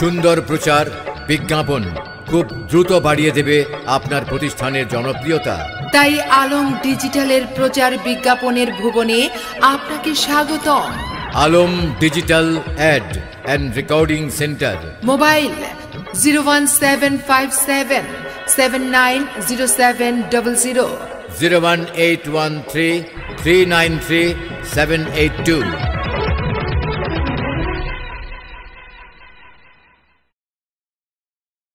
সুন্দর প্রচার বিজ্ঞাপন খুব দ্রুত বাড়িয়ে দেবে আপনার প্রতিষ্ঠানের জনপ্রিয়তা। তাই আলম ডিজিটালের প্রচার বিজ্ঞাপনের ভুবনে আপনাকে স্বাগতম। Alam digital ad and recording centre. Mobile zero one seven five seven seven nine zero seven double zero. Zero one eight one three three nine three seven eight two.